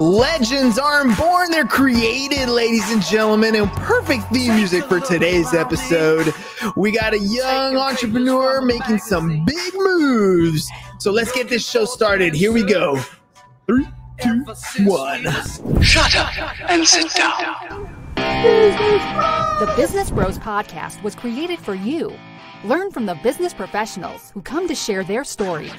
Legends aren't born, they're created, ladies and gentlemen. And perfect theme music for today's episode. We got a young entrepreneur making some big moves. So let's get this show started. Here we go. Three, two, one. Shut up and sit down. The Business Bros Podcast was created for you. Learn from the business professionals who come to share their stories.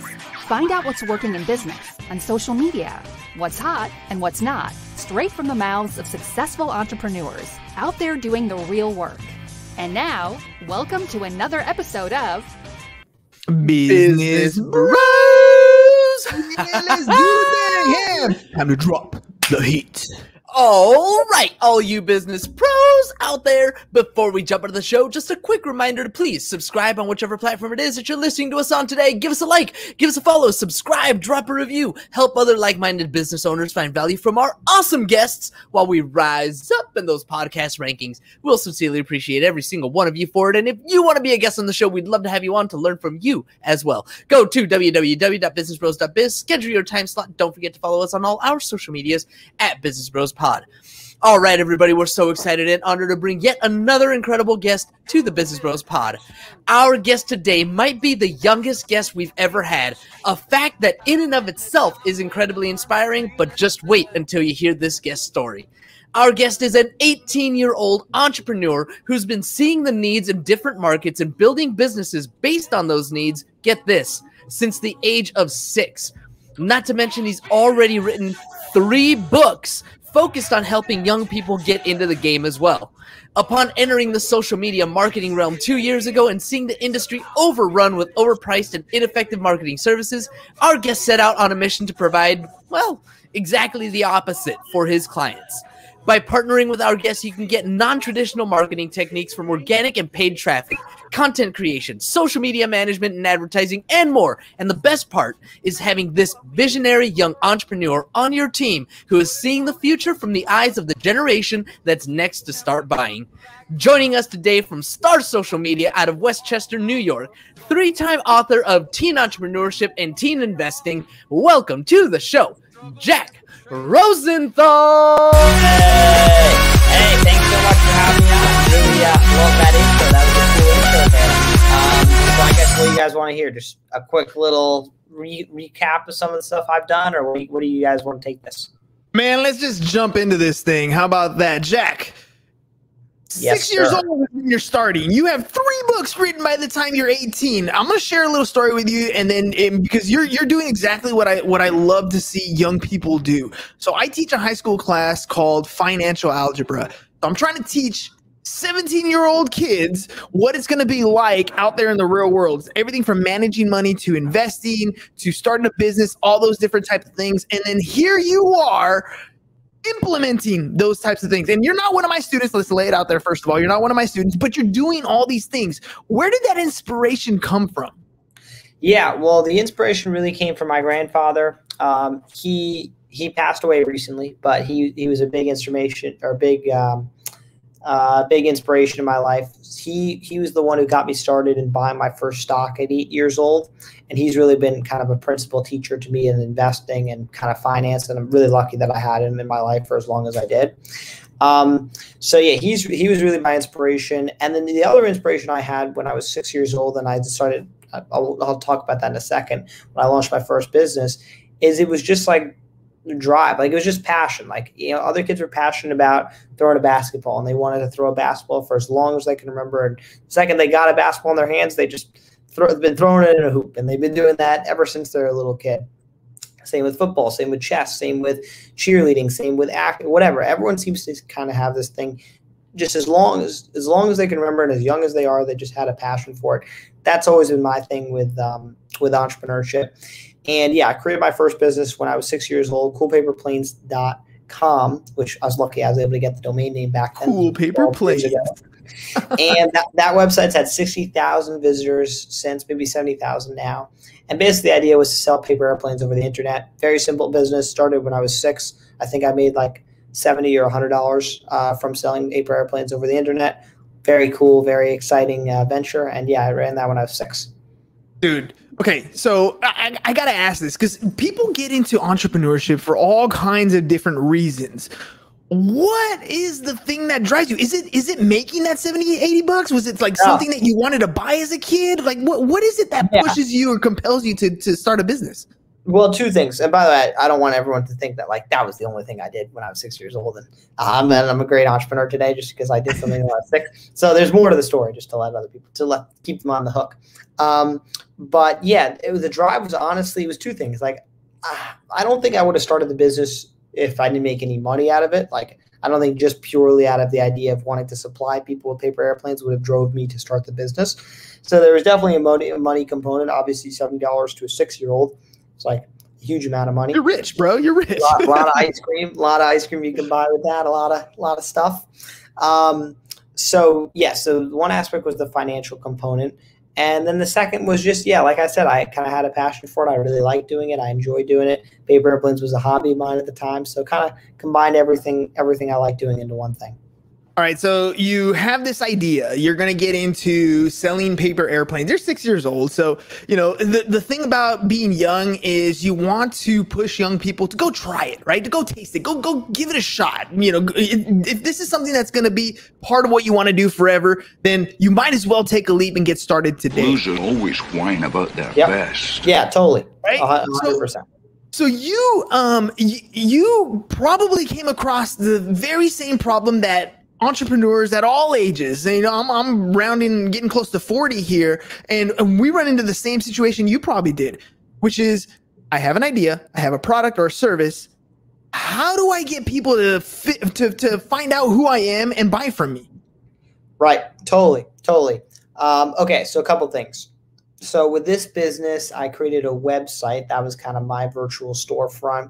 Find out what's working in business and social media, what's hot and what's not, straight from the mouths of successful entrepreneurs out there doing the real work. And now, welcome to another episode of Business Bros. Yeah, let's do that. Yeah. Time to drop the heat. All right, all you business pros out there. Before we jump into the show, just a quick reminder to please subscribe on whichever platform it is that you're listening to us on today. Give us a like, give us a follow, subscribe, drop a review, help other like minded business owners find value from our awesome guests while we rise up in those podcast rankings. We'll sincerely appreciate every single one of you for it. And if you want to be a guest on the show, we'd love to have you on to learn from you as well. Go to www.businessbros.biz, schedule your time slot. Don't forget to follow us on all our social medias at Business Bros Pod. All right, everybody, we're so excited and honored to bring yet another incredible guest to the Business Bros Pod. Our guest today might be the youngest guest we've ever had, a fact that in and of itself is incredibly inspiring, but just wait until you hear this guest story. Our guest is an 18 year old entrepreneur who's been seeing the needs in different markets and building businesses based on those needs. Get this, since the age of six. Not to mention, he's already written three books focused on helping young people get into the game as well. Upon entering the social media marketing realm two years ago and seeing the industry overrun with overpriced and ineffective marketing services, our guest set out on a mission to provide, well, exactly the opposite for his clients. By partnering with our guests, you can get non traditional marketing techniques from organic and paid traffic, content creation, social media management and advertising, and more. And the best part is having this visionary young entrepreneur on your team who is seeing the future from the eyes of the generation that's next to start buying. Joining us today from Star Social Media out of Westchester, New York, three time author of Teen Entrepreneurship and Teen Investing, welcome to the show, Jack Rosenthal. Hey, hey, thanks so much for having me on. Really uh, love that intro. That was a cool intro there. Um, so I guess what do you guys want to hear? Just a quick little re- recap of some of the stuff I've done, or what do, you, what do you guys want to take this? Man, let's just jump into this thing. How about that, Jack? Yes, Six years old when you're starting. You have three books written by the time you're 18. I'm gonna share a little story with you, and then and because you're you're doing exactly what I what I love to see young people do. So I teach a high school class called financial algebra. So I'm trying to teach 17 year old kids what it's going to be like out there in the real world everything from managing money to investing to starting a business all those different types of things and then here you are implementing those types of things. And you're not one of my students. Let's lay it out there first of all. You're not one of my students, but you're doing all these things. Where did that inspiration come from? Yeah, well, the inspiration really came from my grandfather. Um, he he passed away recently, but he he was a big inspiration or big um, uh, big inspiration in my life. He he was the one who got me started in buying my first stock at eight years old, and he's really been kind of a principal teacher to me in investing and kind of finance. And I'm really lucky that I had him in my life for as long as I did. Um, so yeah, he's he was really my inspiration. And then the other inspiration I had when I was six years old, and I started. I'll, I'll talk about that in a second. When I launched my first business, is it was just like drive. Like it was just passion. Like you know, other kids were passionate about throwing a basketball, and they wanted to throw a basketball for as long as they can remember. And the second they got a basketball in their hands, they just throw, been throwing it in a hoop, and they've been doing that ever since they're a little kid. Same with football, same with chess, same with cheerleading, same with acting, whatever. Everyone seems to kind of have this thing. Just as long as as long as they can remember, and as young as they are, they just had a passion for it. That's always been my thing with um, with entrepreneurship. And yeah, I created my first business when I was six years old, coolpaperplanes.com, which I was lucky I was able to get the domain name back then. Cool Paper 12 Planes. and that, that website's had 60,000 visitors since, maybe 70,000 now. And basically, the idea was to sell paper airplanes over the internet. Very simple business. Started when I was six. I think I made like 70 or $100 uh, from selling paper airplanes over the internet. Very cool, very exciting uh, venture. And yeah, I ran that when I was six. Dude, Okay, so I, I got to ask this because people get into entrepreneurship for all kinds of different reasons. What is the thing that drives you? Is it is it making that 70, 80 bucks? Was it like something that you wanted to buy as a kid? Like what what is it that Yeah. pushes you or compels you to to start a business? Well, two things. And by the way, I don't want everyone to think that like that was the only thing I did when I was six years old. And um, and I'm a great entrepreneur today just because I did something when I was six. So there's more to the story, just to let other people to let keep them on the hook. Um, but yeah, it was the drive was honestly it was two things. Like I don't think I would have started the business if I didn't make any money out of it. Like I don't think just purely out of the idea of wanting to supply people with paper airplanes would have drove me to start the business. So there was definitely a money a money component. Obviously, seventy dollars to a six year old. It's like a huge amount of money. You're rich, bro. You're rich. a lot, a lot of ice cream, a lot of ice cream you can buy with that, a lot of a lot of stuff. Um, so yeah, so one aspect was the financial component, and then the second was just yeah, like I said, I kind of had a passion for it. I really liked doing it. I enjoyed doing it. Paper airplanes was a hobby of mine at the time, so kind of combined everything everything I like doing into one thing. All right, so you have this idea. You're going to get into selling paper airplanes. You're six years old. So, you know, the, the thing about being young is you want to push young people to go try it, right? To go taste it, go, go give it a shot. You know, if if this is something that's going to be part of what you want to do forever, then you might as well take a leap and get started today. Losers always whine about their Yep. best. Yeah, totally, Right? a hun- So- hundred percent. So you um y- you probably came across the very same problem that entrepreneurs at all ages. And, you know, I'm I'm rounding getting close to 40 here and, and we run into the same situation you probably did, which is I have an idea, I have a product or a service. How do I get people to to to find out who I am and buy from me? Right. Totally. Totally. Um, okay. So a couple things. So with this business, I created a website that was kind of my virtual storefront.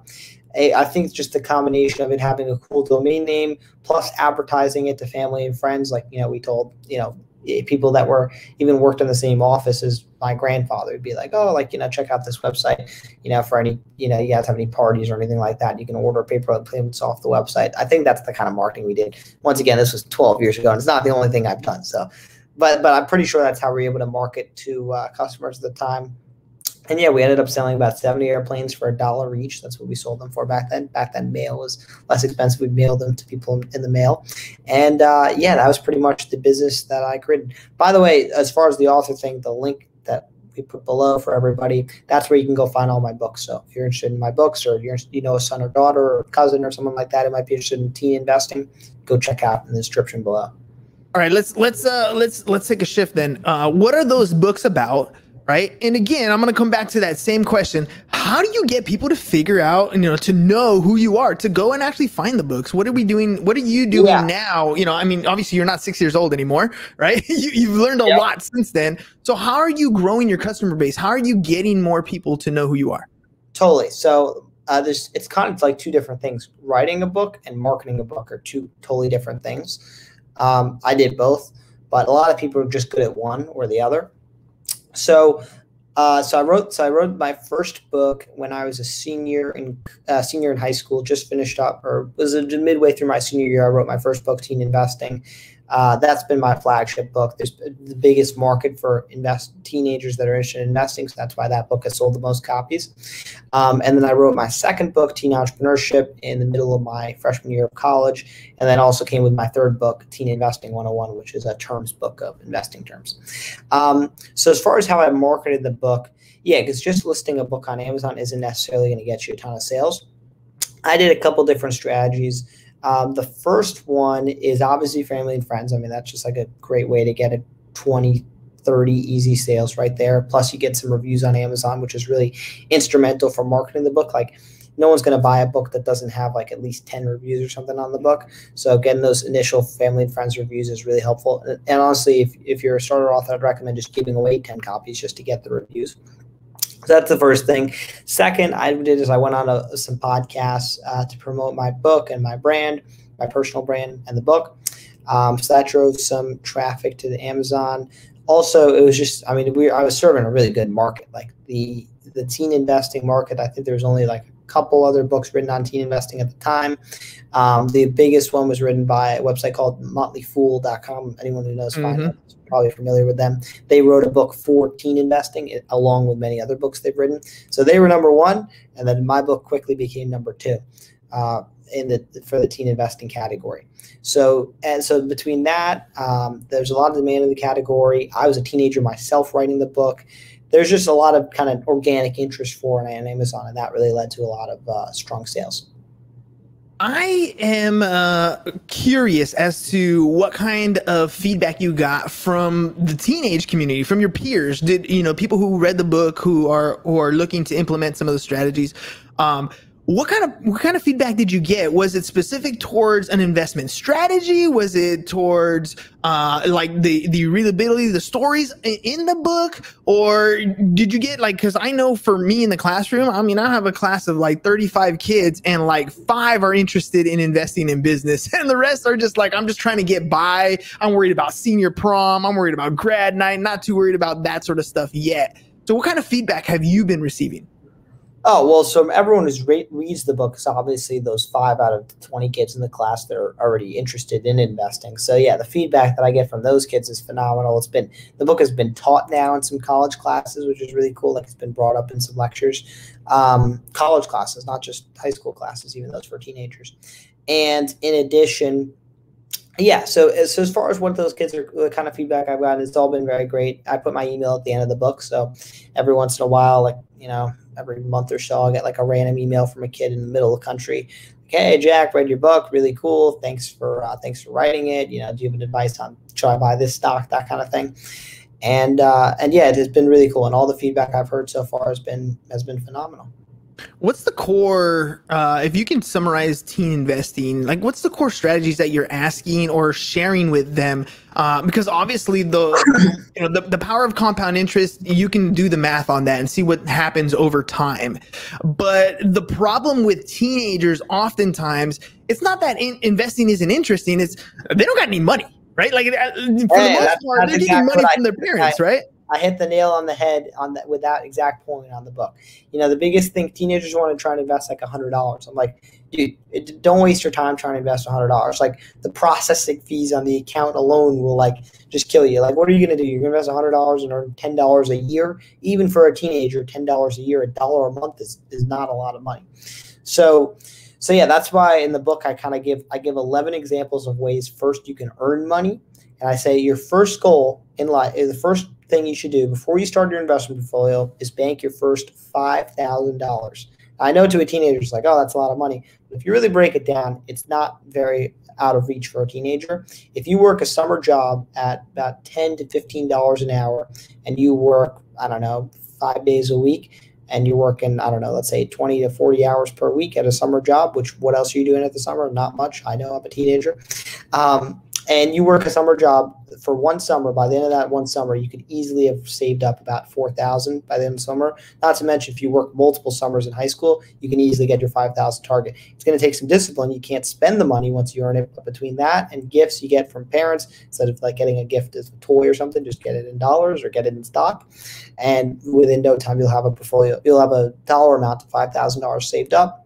I think it's just the combination of it having a cool domain name plus advertising it to family and friends, like you know, we told you know people that were even worked in the same office as my grandfather would be like, oh, like you know, check out this website, you know, for any you know, you guys have any parties or anything like that, you can order paper payments off the website. I think that's the kind of marketing we did once again, this was 12 years ago, and it's not the only thing I've done. So, but but I'm pretty sure that's how we are able to market to uh, customers at the time. And yeah, we ended up selling about 70 airplanes for a dollar each. That's what we sold them for back then. Back then, mail was less expensive. We mailed them to people in the mail. And uh, yeah, that was pretty much the business that I created. By the way, as far as the author thing, the link that we put below for everybody, that's where you can go find all my books. So if you're interested in my books or you're you know a son or daughter or cousin or someone like that who might be interested in teen investing, go check out in the description below. All right, let's let's uh let's let's take a shift then. Uh what are those books about? Right. And again, I'm gonna come back to that same question. How do you get people to figure out, you know, to know who you are, to go and actually find the books? What are we doing? What are you doing Yeah. now? You know, I mean, obviously you're not six years old anymore, right? you, you've learned a Yep. lot since then. So how are you growing your customer base? How are you getting more people to know who you are? Totally. So uh, there's it's kind of like two different things. Writing a book and marketing a book are two totally different things. Um, I did both, but a lot of people are just good at one or the other. So, uh, so I wrote. So I wrote my first book when I was a senior in uh, senior in high school. Just finished up, or was midway through my senior year. I wrote my first book, Teen Investing. Uh, that's been my flagship book. There's the biggest market for invest teenagers that are interested in investing, so that's why that book has sold the most copies. Um, and then I wrote my second book, Teen Entrepreneurship, in the middle of my freshman year of college. And then also came with my third book, Teen Investing 101, which is a terms book of investing terms. Um, so, as far as how I marketed the book, yeah, because just listing a book on Amazon isn't necessarily going to get you a ton of sales. I did a couple different strategies. Um, the first one is obviously family and friends. I mean, that's just like a great way to get a 20, 30 easy sales right there. Plus, you get some reviews on Amazon, which is really instrumental for marketing the book. Like, no one's going to buy a book that doesn't have like at least 10 reviews or something on the book. So, getting those initial family and friends reviews is really helpful. And, and honestly, if, if you're a starter author, I'd recommend just giving away 10 copies just to get the reviews. So that's the first thing. Second, I did is I went on a, some podcasts uh, to promote my book and my brand, my personal brand, and the book. Um, so that drove some traffic to the Amazon. Also, it was just I mean we I was serving a really good market. Like the the teen investing market, I think there's only like couple other books written on teen investing at the time. Um, the biggest one was written by a website called motleyfool.com. Anyone who knows Mhm. finance is probably familiar with them. They wrote a book for teen investing along with many other books they've written. So they were number one, and then my book quickly became number two uh, in the for the teen investing category. So and so between that, um, there's a lot of demand in the category. I was a teenager myself writing the book. There's just a lot of kind of organic interest for it on Amazon, and that really led to a lot of uh, strong sales. I am uh, curious as to what kind of feedback you got from the teenage community, from your peers. Did you know people who read the book, who are who are looking to implement some of the strategies? Um, what kind of what kind of feedback did you get? Was it specific towards an investment strategy? Was it towards uh, like the the readability, the stories in the book, or did you get like? Because I know for me in the classroom, I mean, I have a class of like thirty five kids, and like five are interested in investing in business, and the rest are just like, I'm just trying to get by. I'm worried about senior prom. I'm worried about grad night. Not too worried about that sort of stuff yet. So, what kind of feedback have you been receiving? Oh well, so everyone who re- reads the book is obviously those five out of twenty kids in the class that are already interested in investing. So yeah, the feedback that I get from those kids is phenomenal. It's been the book has been taught now in some college classes, which is really cool. Like it's been brought up in some lectures, um, college classes, not just high school classes, even those for teenagers. And in addition, yeah. So, so as far as what those kids are, the kind of feedback I've gotten, it's all been very great. I put my email at the end of the book, so every once in a while, like you know, every month or so, I'll get like a random email from a kid in the middle of the country. Like, hey, Jack, read your book, really cool. Thanks for uh, thanks for writing it. You know, do you have an advice on should I buy this stock, that kind of thing. And uh, and yeah, it has been really cool, and all the feedback I've heard so far has been has been phenomenal. What's the core, uh, if you can summarize teen investing, like what's the core strategies that you're asking or sharing with them? Uh, because obviously the, you know, the, the power of compound interest, you can do the math on that and see what happens over time. But the problem with teenagers, oftentimes, it's not that in- investing isn't interesting. It's they don't got any money, right? Like uh, for the most part, they're getting money what I from their parents, right? I hit the nail on the head on that with that exact point on the book. You know, the biggest thing teenagers want to try and invest like hundred dollars. I'm like, dude, it, don't waste your time trying to invest hundred dollars. Like the processing fees on the account alone will like just kill you. Like, what are you gonna do? You're gonna invest hundred dollars and earn ten dollars a year. Even for a teenager, ten dollars a year, a dollar a month is is not a lot of money. So so yeah, that's why in the book I kind of give I give 11 examples of ways first you can earn money, and I say your first goal in life is the first thing you should do before you start your investment portfolio is bank your first five thousand dollars. I know to a teenager it's like, oh, that's a lot of money. But if you really break it down, it's not very out of reach for a teenager. If you work a summer job at about ten to fifteen dollars an hour, and you work, I don't know, five days a week, and you're working, I don't know, let's say 20 to 40 hours per week at a summer job, which what else are you doing at the summer? Not much. I know I'm a teenager. Um, and you work a summer job for one summer, by the end of that one summer, you could easily have saved up about 4000 by the end of summer. Not to mention, if you work multiple summers in high school, you can easily get your 5000 target. It's going to take some discipline. You can't spend the money once you earn it, but between that and gifts you get from parents, instead of like getting a gift as a toy or something, just get it in dollars or get it in stock. And within no time, you'll have a portfolio, you'll have a dollar amount of $5,000 saved up.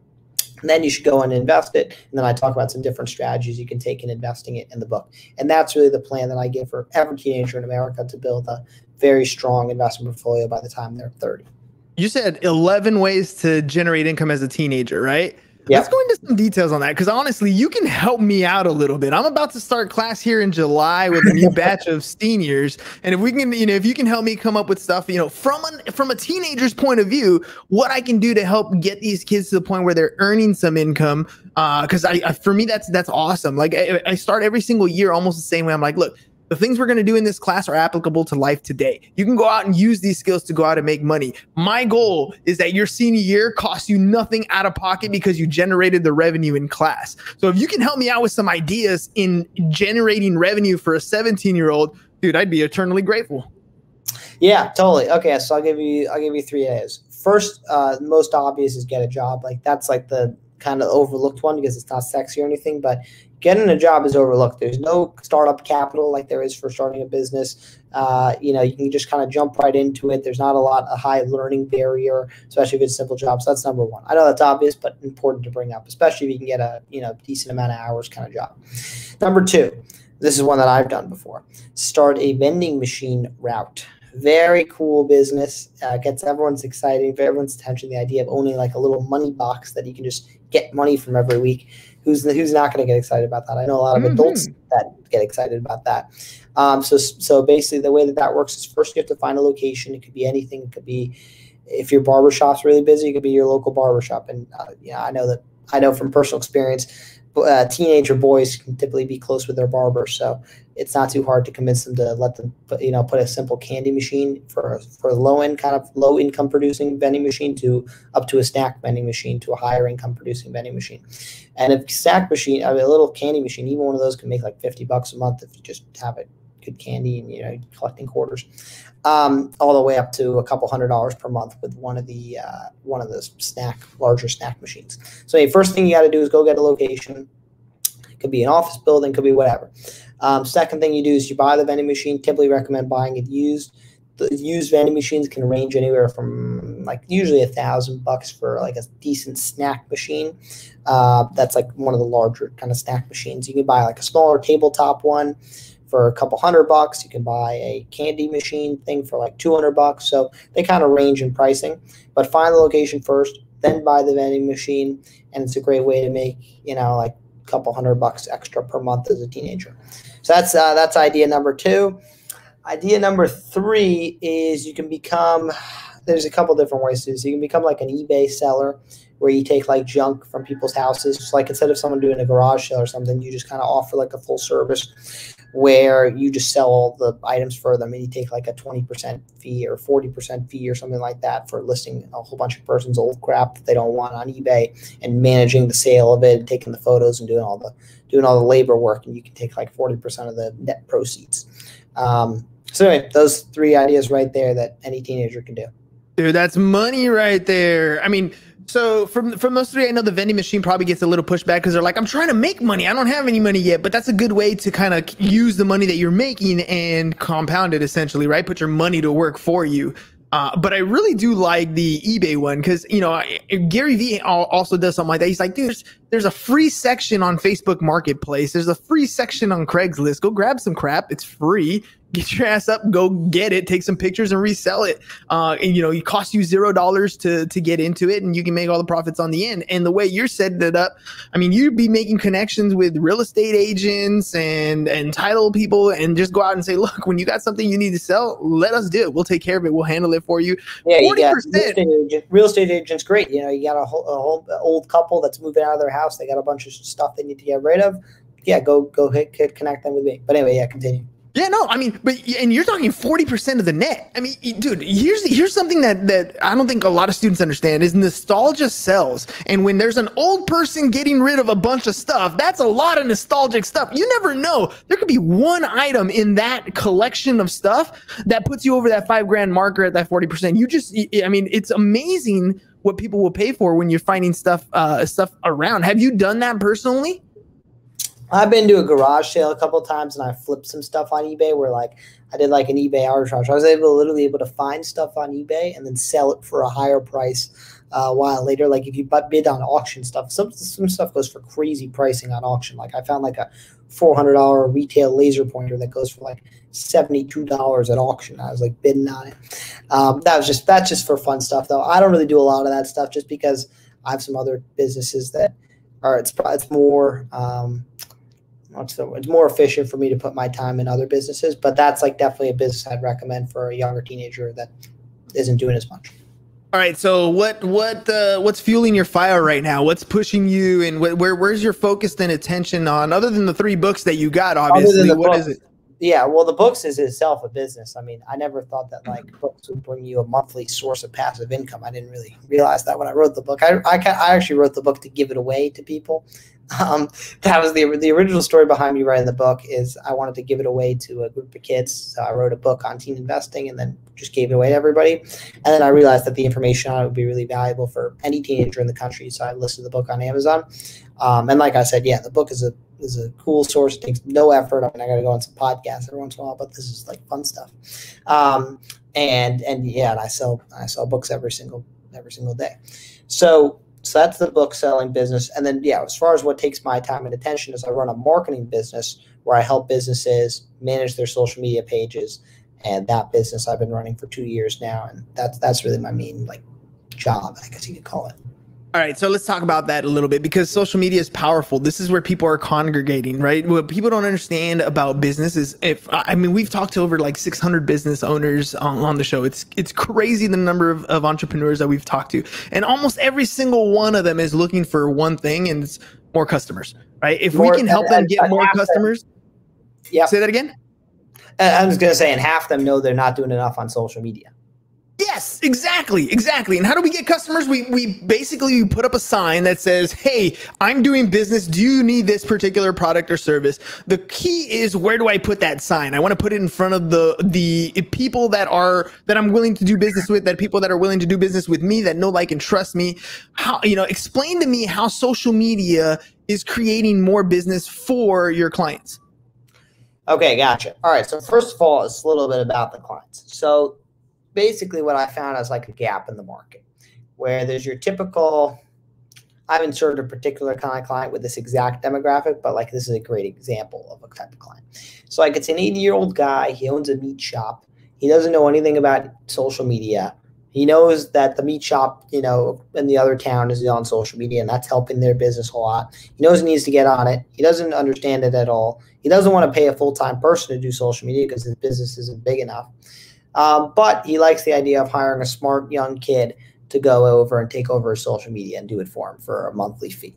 And then you should go and invest it. And then I talk about some different strategies you can take in investing it in the book. And that's really the plan that I give for every teenager in America to build a very strong investment portfolio by the time they're 30. You said 11 ways to generate income as a teenager, right? Yep. Let's go into some details on that because honestly, you can help me out a little bit. I'm about to start class here in July with a new batch of seniors, and if we can, you know, if you can help me come up with stuff, you know, from a from a teenager's point of view, what I can do to help get these kids to the point where they're earning some income. Uh, because I, I, for me, that's that's awesome. Like I, I start every single year almost the same way. I'm like, look, the things we're going to do in this class are applicable to life today. You can go out and use these skills to go out and make money. My goal is that your senior year costs you nothing out of pocket because you generated the revenue in class. So if you can help me out with some ideas in generating revenue for a 17 year old, dude, I'd be eternally grateful. Yeah, totally. Okay, so I'll give you I'll give you three A's. First, uh, most obvious is get a job. Like that's like the kind of overlooked one because it's not sexy or anything, but getting a job is overlooked. There's no startup capital like there is for starting a business. Uh, you know, you can just kind of jump right into it. There's not a lot a high learning barrier, especially if it's simple jobs. So that's number one. I know that's obvious, but important to bring up, especially if you can get a you know decent amount of hours kind of job. Number two, this is one that I've done before. Start a vending machine route. Very cool business. Uh, gets everyone's excited, everyone's attention. The idea of owning like a little money box that you can just get money from every week. Who's who's not going to get excited about that? I know a lot of Mhm. adults that get excited about that. Um, so so basically, the way that that works is first you have to find a location. It could be anything. It could be if your barbershop's really busy, it could be your local barbershop. And uh, you know, I know that I know from personal experience, uh, teenager boys can typically be close with their barber, so it's not too hard to convince them to let them, put, you know, put a simple candy machine for for a low end kind of low income producing vending machine to up to a snack vending machine to a higher income producing vending machine. And if snack machine, I mean, a little candy machine, even one of those can make like fifty bucks a month if you just have it good candy and you know collecting quarters, um, all the way up to a couple hundred dollars per month with one of the uh, one of the snack larger snack machines. So the first thing you got to do is go get a location. It could be an office building, could be whatever. Um, second thing you do is you buy the vending machine. Typically recommend buying it used. The used vending machines can range anywhere from like usually a thousand bucks for like a decent snack machine. Uh, that's like one of the larger kind of snack machines. You can buy like a smaller tabletop one for a couple hundred bucks. You can buy a candy machine thing for like 200 bucks. So they kind of range in pricing, but find the location first, then buy the vending machine. And it's a great way to make, you know, like a couple hundred bucks extra per month as a teenager. So that's, uh, that's idea number two. Idea number three is you can become, there's a couple different ways to do this. You can become like an eBay seller where you take like junk from people's houses. So like instead of someone doing a garage sale or something, you just kind of offer like a full service where you just sell all the items for them and you take like a 20% fee or 40% fee or something like that for listing a whole bunch of person's old crap that they don't want on eBay and managing the sale of it, and taking the photos and doing all the doing all the labor work and you can take like 40% of the net proceeds. Um, so anyway, those three ideas right there that any teenager can do. Dude, that's money right there. I mean, so from from those three, I know the vending machine probably gets a little pushback because they're like, I'm trying to make money. I don't have any money yet, but that's a good way to kind of use the money that you're making and compound it essentially, right? Put your money to work for you. Uh, but I really do like the eBay one because you know Gary Vee also does something like that. He's like, dude, there's, there's a free section on Facebook Marketplace. There's a free section on Craigslist. Go grab some crap. It's free. Get your ass up, go get it, take some pictures and resell it. Uh, and you know, it costs you zero dollars to to get into it, and you can make all the profits on the end. And the way you're setting it up, I mean, you'd be making connections with real estate agents and and title people, and just go out and say, look, when you got something you need to sell, let us do it. We'll take care of it. We'll handle it for you. Yeah, you got real estate, agent, real estate agents. Great. You know, you got a whole, a whole old couple that's moving out of their house. They got a bunch of stuff they need to get rid of. Yeah, go go hit, hit connect them with me. But anyway, yeah, continue. Yeah, no, I mean, but and you're talking forty percent of the net. I mean, dude, here's here's something that that I don't think a lot of students understand is nostalgia sells. And when there's an old person getting rid of a bunch of stuff, that's a lot of nostalgic stuff. You never know. There could be one item in that collection of stuff that puts you over that five grand marker at that forty percent. You just, I mean, it's amazing what people will pay for when you're finding stuff uh stuff around. Have you done that personally? I've been to a garage sale a couple times and I flipped some stuff on eBay where like I did like an eBay arbitrage. I was able to literally able to find stuff on eBay and then sell it for a higher price uh, a while later. Like if you bid on auction stuff, some some stuff goes for crazy pricing on auction. Like I found like a four hundred dollar retail laser pointer that goes for like seventy two dollars at auction. I was like bidding on it. Um, that was just that's just for fun stuff though. I don't really do a lot of that stuff just because I have some other businesses that are it's it's more. Um, what's the it's more efficient for me to put my time in other businesses but that's like definitely a business i'd recommend for a younger teenager that isn't doing as much All right. So what what uh, what's fueling your fire right now? What's pushing you, and wh- where where's your focus and attention on? Other than the three books that you got, obviously, what book. is it? yeah well the books is itself a business i mean i never thought that like books would bring you a monthly source of passive income i didn't really realize that when i wrote the book i, I, I actually wrote the book to give it away to people um, that was the, the original story behind me writing the book is i wanted to give it away to a group of kids so i wrote a book on teen investing and then just gave it away to everybody and then i realized that the information on it would be really valuable for any teenager in the country so i listed the book on amazon um, and like i said yeah the book is a is a cool source. It takes no effort. I mean, I got to go on some podcasts every once in a while, but this is like fun stuff. Um, and and yeah, and I sell I sell books every single every single day. So so that's the book selling business. And then yeah, as far as what takes my time and attention is I run a marketing business where I help businesses manage their social media pages. And that business I've been running for two years now, and that's that's really my main like job, I guess you could call it. All right, so let's talk about that a little bit because social media is powerful. This is where people are congregating, right? What people don't understand about business is if I mean we've talked to over like 600 business owners on, on the show. It's it's crazy the number of, of entrepreneurs that we've talked to, and almost every single one of them is looking for one thing, and it's more customers, right? If More- we can help and- them and- get and more customers, Yeah, say that again. I was gonna say, and half them know they're not doing enough on social media. Yes, exactly, exactly. And how do we get customers? We we basically put up a sign that says, "Hey, I'm doing business. Do you need this particular product or service?" The key is where do I put that sign? I want to put it in front of the the people that are that I'm willing to do business with, that people that are willing to do business with me, that know, like, and trust me. How you know? Explain to me how social media is creating more business for your clients. Okay, gotcha. All right. So first of all, it's a little bit about the clients. So basically, what I found is like a gap in the market where there's your typical. I haven't served a particular kind of client with this exact demographic, but like this is a great example of a type of client. So like it's an 80 year old guy. He owns a meat shop. He doesn't know anything about social media. He knows that the meat shop, you know, in the other town is on social media, and that's helping their business a lot. He knows he needs to get on it. He doesn't understand it at all. He doesn't want to pay a full time person to do social media because his business isn't big enough. Um, but he likes the idea of hiring a smart young kid to go over and take over his social media and do it for him for a monthly fee.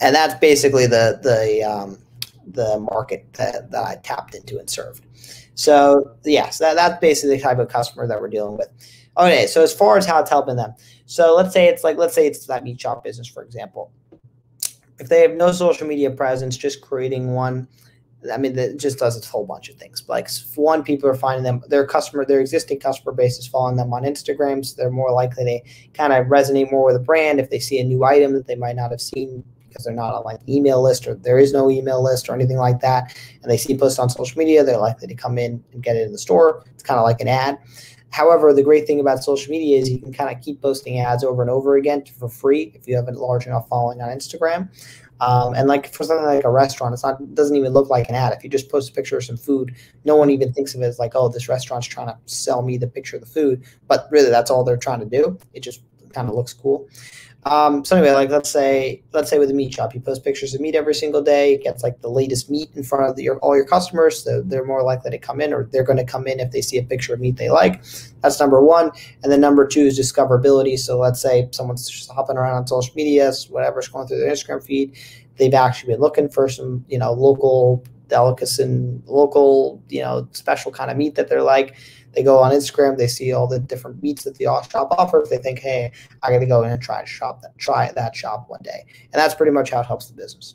And that's basically the the um, the market that, that I tapped into and served. So yes, that, that's basically the type of customer that we're dealing with. Okay, so as far as how it's helping them, so let's say it's like let's say it's that meat shop business, for example. If they have no social media presence, just creating one, I mean, that just does a whole bunch of things. Like one, people are finding them, their customer, their existing customer base is following them on Instagram, so they're more likely to kind of resonate more with a brand if they see a new item that they might not have seen because they're not on like email list or there is no email list or anything like that, and they see posts on social media, they're likely to come in and get it in the store. It's kind of like an ad. However, the great thing about social media is you can kind of keep posting ads over and over again for free if you have a large enough following on Instagram. Um, and like for something like a restaurant, it's not doesn't even look like an ad. If you just post a picture of some food, no one even thinks of it as like, oh, this restaurant's trying to sell me the picture of the food. But really, that's all they're trying to do. It just kind of looks cool. Um, so anyway, like let's say let's say with a meat shop, you post pictures of meat every single day, gets like the latest meat in front of the, your, all your customers. So they're more likely to come in, or they're going to come in if they see a picture of meat they like. That's number one. And then number two is discoverability. So let's say someone's just hopping around on social media, whatever's going through their Instagram feed. They've actually been looking for some, you know, local delicacy, local, you know, special kind of meat that they're like. They go on Instagram, they see all the different meats that the shop offers. They think, hey, I got to go in and try to shop that, try that shop one day, and that's pretty much how it helps the business.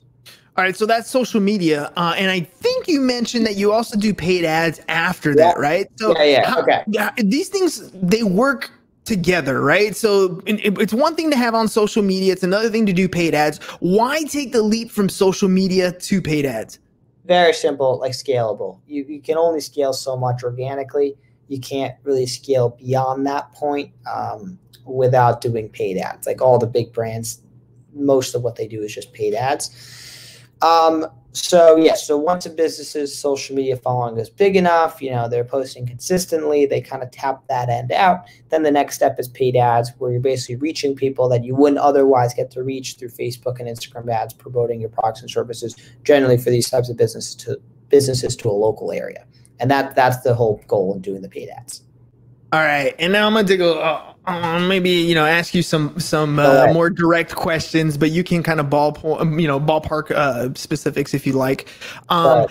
All right, so that's social media, uh, and I think you mentioned that you also do paid ads after that, right? So Yeah, yeah, how- okay. yeah, these things they work together, right? So it- it- it's one thing to have on social media; it's another thing to do paid ads. Why take the leap from social media to paid ads? Very simple, like scalable. You you can only scale so much organically. You can't really scale beyond that point um, without doing paid ads. Like all the big brands, most of what they do is just paid ads. Um, so yeah, so once a business's social media following is big enough, you know, they're posting consistently, they kind of tap that end out. Then the next step is paid ads, where you're basically reaching people that you wouldn't otherwise get to reach through Facebook and Instagram ads, promoting your products and services, generally for these types of businesses to businesses to a local area. And that that's the whole goal in doing the paid ads. All right, and now I'm gonna dig a uh, uh, maybe you know ask you some some uh, more direct questions, but you can kind of ball you know ballpark uh, specifics if you like. Um,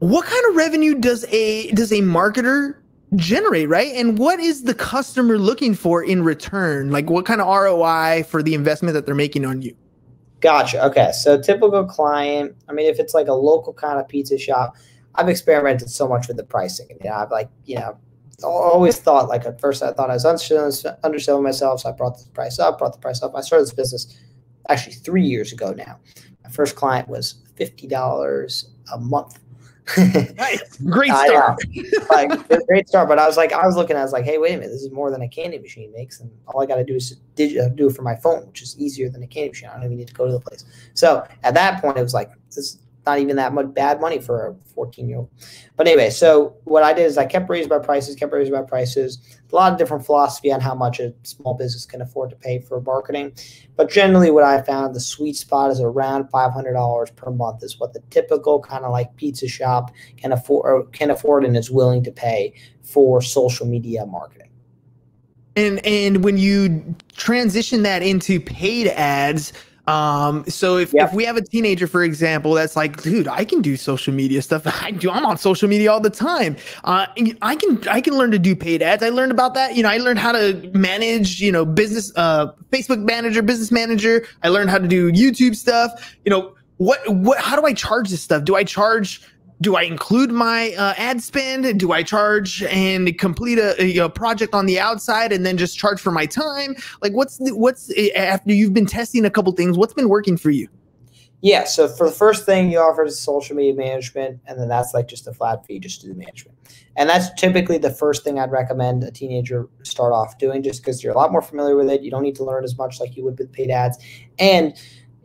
what kind of revenue does a does a marketer generate, right? And what is the customer looking for in return? Like what kind of ROI for the investment that they're making on you? Gotcha. Okay. So typical client, I mean, if it's like a local kind of pizza shop, I've experimented so much with the pricing. And, you know, I've like, you know, always thought like at first I thought I was underselling, myself. So I brought the price up, brought the price up. I started this business actually three years ago now. My first client was fifty dollars a month. Nice. Great I start. like great start, but I was like, I was looking, I was like, hey, wait a minute, this is more than a candy machine makes, and all I got to do is uh, do it for my phone, which is easier than a candy machine. I don't even need to go to the place. So at that point, it was like, this is not even that much bad money for a 14 year old. But anyway, so what I did is I kept raising my prices, kept raising my prices. A lot of different philosophy on how much a small business can afford to pay for marketing. But generally, what I found the sweet spot is around $500 per month is what the typical kind of like pizza shop can afford or can afford and is willing to pay for social media marketing. And and when you transition that into paid ads, um, so if, Yep. if we have a teenager, for example, that's like, dude, I can do social media stuff. I do. I'm on social media all the time. Uh, I can I can learn to do paid ads. I learned about that. You know, I learned how to manage, you know, business, uh, Facebook manager, business manager. I learned how to do YouTube stuff. You know, what what? How do I charge this stuff? Do I charge? Do I include my uh, ad spend? Do I charge and complete a, a, know, project on the outside and then just charge for my time? Like, what's the, what's after you've been testing a couple things? What's been working for you? Yeah. So for the first thing you offer is social media management, and then that's like just a flat fee just to do the management. And that's typically the first thing I'd recommend a teenager start off doing, just because you're a lot more familiar with it. You don't need to learn as much like you would with paid ads, and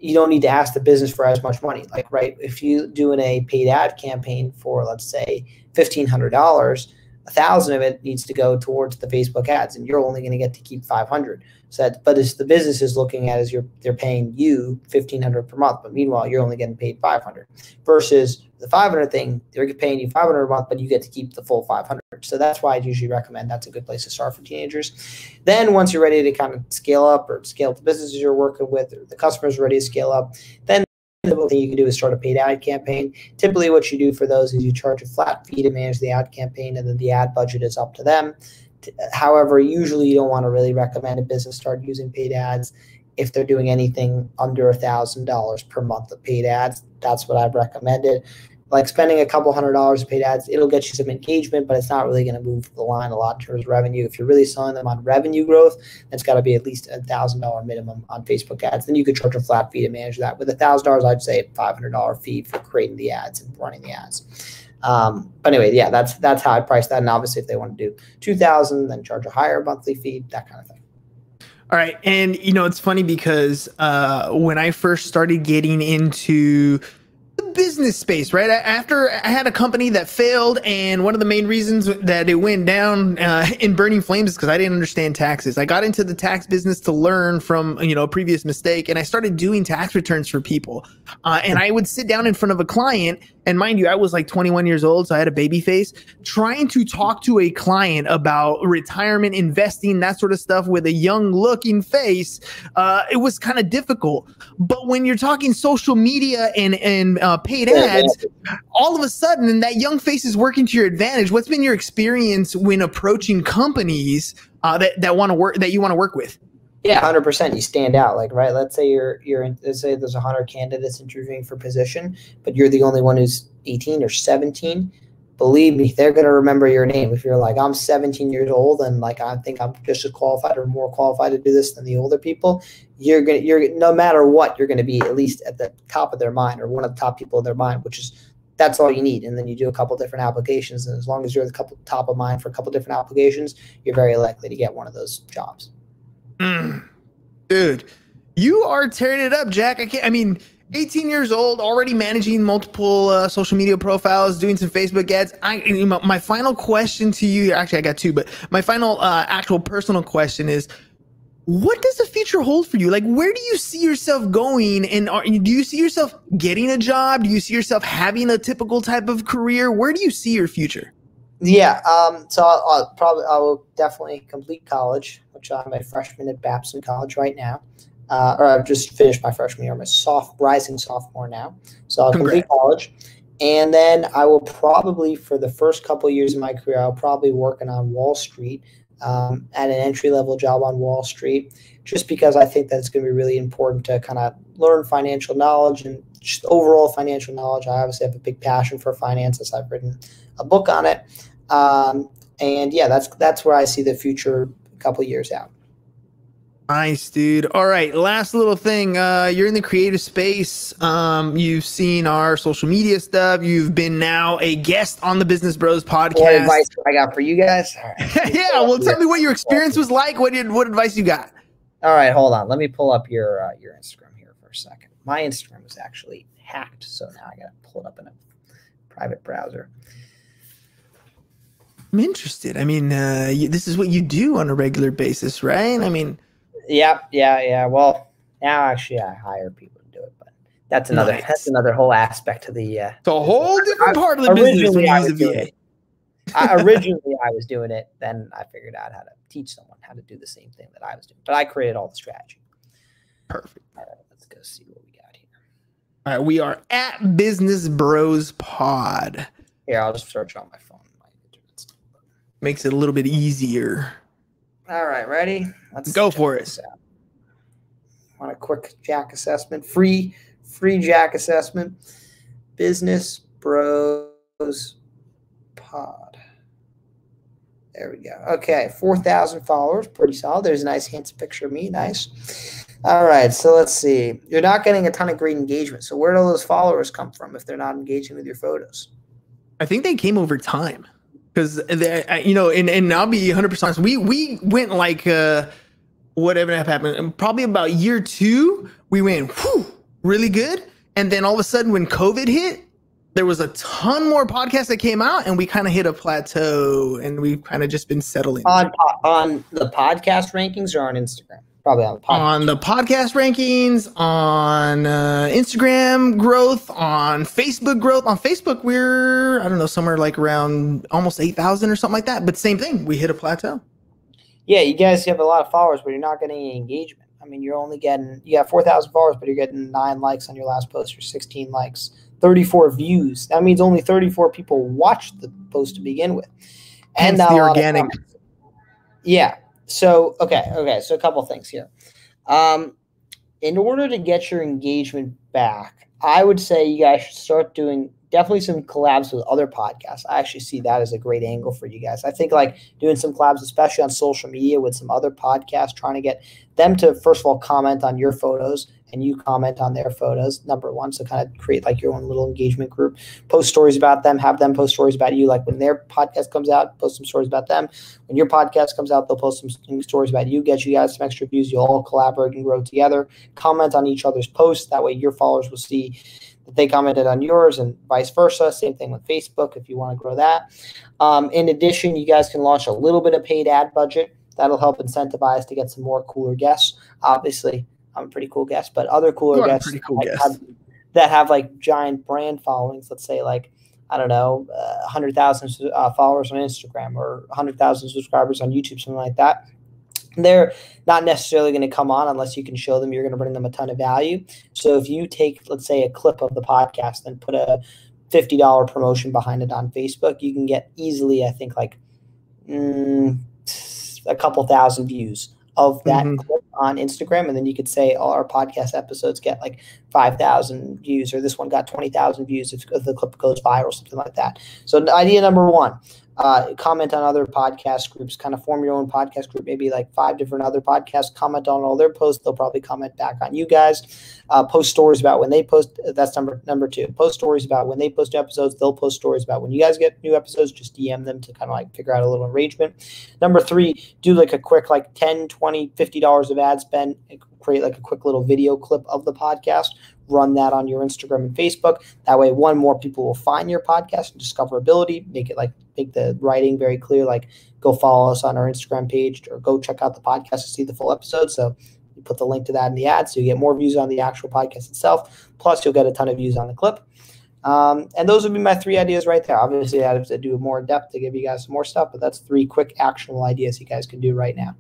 you don't need to ask the business for as much money. Like, right, if you doing a paid ad campaign for let's say fifteen hundred dollars, a thousand of it needs to go towards the Facebook ads, and you're only going to get to keep five hundred. So that, but as the business is looking at is you're they're paying you fifteen hundred per month, but meanwhile you're only getting paid five hundred. Versus the five hundred thing, they're paying you five hundred a month, but you get to keep the full five hundred. So that's why I usually recommend that's a good place to start for teenagers. Then once you're ready to kind of scale up or scale up the businesses you're working with, or the customers ready to scale up, then the thing you can do is start a paid ad campaign. Typically, what you do for those is you charge a flat fee to manage the ad campaign, and then the ad budget is up to them. However, usually you don't want to really recommend a business start using paid ads if they're doing anything under a thousand dollars per month of paid ads. That's what I've recommended. Like spending a couple hundred dollars of paid ads, it'll get you some engagement, but it's not really going to move the line a lot in terms of revenue. If you're really selling them on revenue growth, it's got to be at least a thousand dollar minimum on Facebook ads. Then you could charge a flat fee to manage that. With a thousand dollars, I'd say five hundred dollar fee for creating the ads and running the ads. Um, but anyway, yeah, that's that's how I price that. And obviously, if they want to do two thousand, then charge a higher monthly fee, that kind of thing. All right, and you know it's funny because uh, when I first started getting into business space, right after I had a company that failed, and one of the main reasons that it went down uh, in burning flames is because I didn't understand taxes. I got into the tax business to learn from you know a previous mistake, and I started doing tax returns for people. Uh, and I would sit down in front of a client, and mind you, I was like 21 years old, so I had a baby face, trying to talk to a client about retirement investing, that sort of stuff, with a young looking face. Uh, it was kind of difficult. But when you're talking social media and and uh, paid ads, all of a sudden, and that young face is working to your advantage. What's been your experience when approaching companies uh, that that want to work that you want to work with? Yeah, hundred percent. You stand out. Like, right? Let's say you're you're in, let's say there's hundred candidates interviewing for position, but you're the only one who's eighteen or seventeen. Believe me, they're gonna remember your name. If you're like, I'm 17 years old and like I think I'm just as qualified or more qualified to do this than the older people, you're gonna you're no matter what, you're gonna be at least at the top of their mind or one of the top people in their mind, which is that's all you need. And then you do a couple different applications, and as long as you're the couple top of mind for a couple different applications, you're very likely to get one of those jobs. Mm. Dude, you are tearing it up, Jack. I can't. I mean, 18 years old, already managing multiple uh, social media profiles, doing some Facebook ads. I, my final question to you, actually, I got two, but my final uh, actual personal question is. What does the future hold for you? Like, where do you see yourself going? And are, do you see yourself getting a job? Do you see yourself having a typical type of career? Where do you see your future? Yeah, um, so I'll, I'll probably I will definitely complete college, which I'm a freshman at Babson College right now, uh, or I've just finished my freshman year. I'm a soft rising sophomore now, so I'll complete college, and then I will probably for the first couple of years of my career, I'll probably working on Wall Street um, at an entry level job on Wall Street, just because I think that it's going to be really important to kind of learn financial knowledge and just overall financial knowledge. I obviously have a big passion for finances. I've written a book on it. Um, and yeah, that's that's where I see the future a couple years out. Nice, dude. All right, last little thing. Uh, you're in the creative space. Um, you've seen our social media stuff. You've been now a guest on the Business Bros podcast. What advice do I got for you guys? Right. yeah, well, tell me what your experience was like. What did what advice you got? All right, hold on. Let me pull up your uh, your Instagram here for a second. My Instagram was actually hacked, so now I gotta pull it up in a private browser. I'm interested. I mean, uh, you, this is what you do on a regular basis, right? I mean, Yep, yeah, yeah. Well, now actually I hire people to do it, but that's another Nice. that's another whole aspect of the. Uh, it's a whole different part of the business I was doing it. I, originally, I was doing it. Then I figured out how to teach someone how to do the same thing that I was doing. But I created all the strategy. Perfect. All right, let's go see what we got here. All right, we are at Business Bros Pod. Here, I'll just search on my phone. My Makes it a little bit easier. All right, ready? Let's Go for it. Want a quick Jack assessment? Free, free Jack assessment. Business Bros Pod. There we go. Okay, four thousand followers, pretty solid. There's a nice handsome picture of me. Nice. All right, so let's see. You're not getting a ton of great engagement. So where do those followers come from if they're not engaging with your photos? I think they came over time because you know, and, and I'll be 100 percent honest. We we went like uh, whatever happened. and Probably about year two, we went whew, really good, and then all of a sudden, when COVID hit, there was a ton more podcasts that came out, and we kind of hit a plateau, and we've kind of just been settling On on the podcast rankings or on Instagram? Probably on the podcast. on the podcast rankings, on uh, Instagram growth, on Facebook growth. On Facebook, we're I don't know somewhere like around almost eight thousand or something like that. But same thing, we hit a plateau. Yeah, you guys have a lot of followers, but you're not getting any engagement. I mean, you're only getting you got four thousand followers, but you're getting nine likes on your last post or sixteen likes, thirty-four views. That means only thirty-four people watched the post to begin with, not the a lot of organic. Yeah. So okay, okay. So a couple things here. Um, in order to get your engagement back, I would say you guys should start doing definitely some collabs with other podcasts. I actually see that as a great angle for you guys. I think like doing some collabs, especially on social media with some other podcasts, trying to get them to first of all comment on your photos and you comment on their photos. Number one, so kind of create like your own little engagement group. Post stories about them, have them post stories about you. Like when their podcast comes out, post some stories about them. When your podcast comes out, they'll post some stories about you, get you guys some extra views. You'll all collaborate and grow together. Comment on each other's posts. That way your followers will see that they commented on yours and vice versa. Same thing with Facebook if you want to grow that. Um, in addition, you guys can launch a little bit of paid ad budget. That'll help incentivize to get some more cooler guests. Obviously, I'm a pretty cool guest, but other cooler guests cool like, have- that have like giant brand followings. Let's say like I don't know, uh, 100,000 uh, followers on Instagram or 100,000 subscribers on YouTube, something like that. They're not necessarily going to come on unless you can show them you're going to bring them a ton of value. So if you take, let's say, a clip of the podcast and put a $50 promotion behind it on Facebook, you can get easily, I think, like mm, a couple thousand views of that Mhm. clip on Instagram. And then you could say all our podcast episodes get like 5,000 views, or this one got 20,000 views if, if the clip goes viral, something like that. So, idea number one uh, comment on other podcast groups, kind of form your own podcast group, maybe like five different other podcasts, comment on all their posts. They'll probably comment back on you guys. Uh, post stories about when they post. That's number number two. Post stories about when they post new episodes. They'll post stories about when you guys get new episodes. Just DM them to kind of like figure out a little arrangement. Number three, do like a quick like 10, 20, $50 of ad spend. Create like a quick little video clip of the podcast. Run that on your Instagram and Facebook. That way, one more people will find your podcast and discoverability. Make it like make the writing very clear. Like, go follow us on our Instagram page or go check out the podcast to see the full episode. So you put the link to that in the ad, so you get more views on the actual podcast itself. Plus, you'll get a ton of views on the clip. Um, and those would be my three ideas right there. Obviously, I have to do more in depth to give you guys some more stuff, but that's three quick actionable ideas you guys can do right now.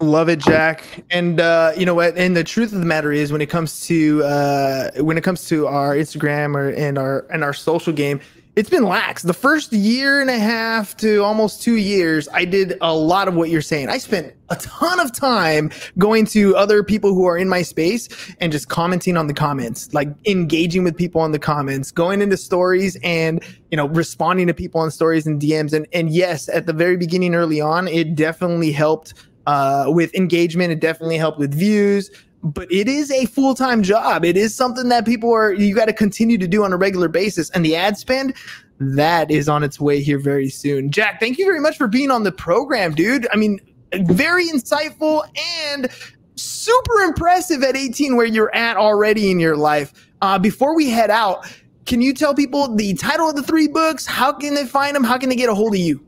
Love it, Jack. And uh, you know what? And the truth of the matter is, when it comes to uh, when it comes to our Instagram or and our and our social game, it's been lax. The first year and a half to almost two years, I did a lot of what you're saying. I spent a ton of time going to other people who are in my space and just commenting on the comments, like engaging with people on the comments, going into stories and you know responding to people on stories and DMs. And and yes, at the very beginning, early on, it definitely helped uh, with engagement. It definitely helped with views. But it is a full time job. It is something that people are you got to continue to do on a regular basis. And the ad spend, that is on its way here very soon. Jack, thank you very much for being on the program, dude. I mean, very insightful and super impressive at 18 where you're at already in your life. Uh, before we head out, can you tell people the title of the three books? How can they find them? How can they get a hold of you?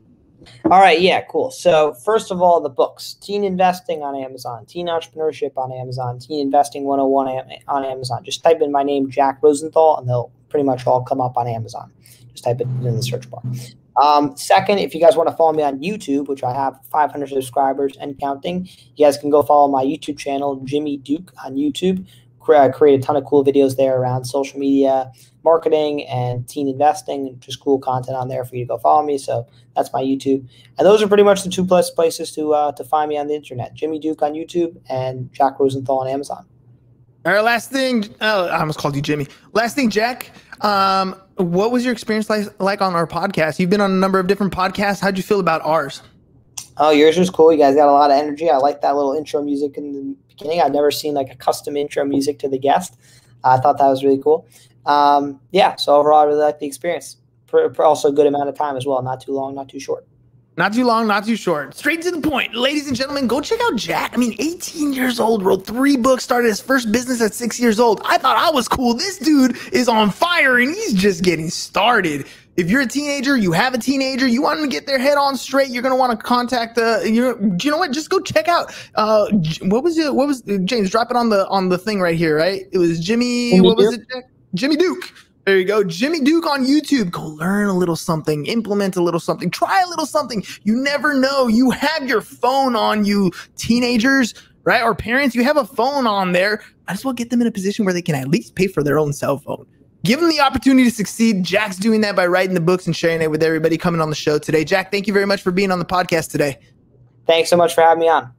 All right, yeah, cool. So, first of all, the books Teen Investing on Amazon, Teen Entrepreneurship on Amazon, Teen Investing 101 on Amazon. Just type in my name, Jack Rosenthal, and they'll pretty much all come up on Amazon. Just type it in the search bar. Um, second, if you guys want to follow me on YouTube, which I have 500 subscribers and counting, you guys can go follow my YouTube channel, Jimmy Duke, on YouTube. I create a ton of cool videos there around social media, marketing, and teen investing. Just cool content on there for you to go follow me. So that's my YouTube, and those are pretty much the two plus places to uh, to find me on the internet: Jimmy Duke on YouTube and Jack Rosenthal on Amazon. All right, last thing. Oh, I almost called you Jimmy. Last thing, Jack. Um, what was your experience like, like on our podcast? You've been on a number of different podcasts. How'd you feel about ours? Oh, yours was cool. You guys got a lot of energy. I like that little intro music in the beginning. I've never seen like a custom intro music to the guest. I thought that was really cool. Um, yeah, so overall, I really like the experience. For, for also a good amount of time as well. Not too long, not too short. Not too long, not too short. Straight to the point. Ladies and gentlemen, go check out Jack. I mean, 18 years old, wrote three books, started his first business at six years old. I thought I was cool. This dude is on fire and he's just getting started. If you're a teenager, you have a teenager, you want them to get their head on straight, you're going to want to contact the, uh, you know, you know what? Just go check out, uh, what was it? What was, James, drop it on the, on the thing right here, right? It was Jimmy, Jimmy what was it, Jack? Jimmy Duke. There you go. Jimmy Duke on YouTube. Go learn a little something, implement a little something, try a little something. You never know. You have your phone on you, teenagers, right? Or parents, you have a phone on there. I just want to get them in a position where they can at least pay for their own cell phone. Give them the opportunity to succeed. Jack's doing that by writing the books and sharing it with everybody coming on the show today. Jack, thank you very much for being on the podcast today. Thanks so much for having me on.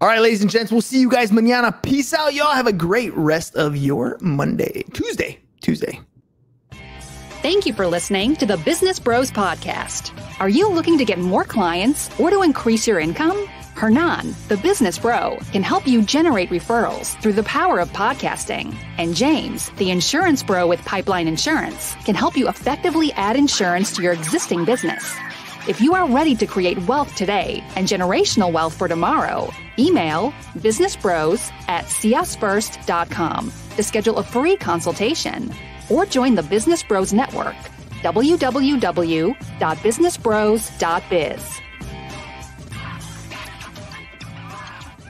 All right, ladies and gents, we'll see you guys manana. Peace out, y'all. Have a great rest of your Monday, Tuesday, Tuesday. Thank you for listening to the Business Bros Podcast. Are you looking to get more clients or to increase your income? Hernan, the business bro, can help you generate referrals through the power of podcasting. And James, the insurance bro with Pipeline Insurance, can help you effectively add insurance to your existing business. If you are ready to create wealth today and generational wealth for tomorrow, email businessbros at csfirst.com to schedule a free consultation or join the Business Bros Network, www.businessbros.biz.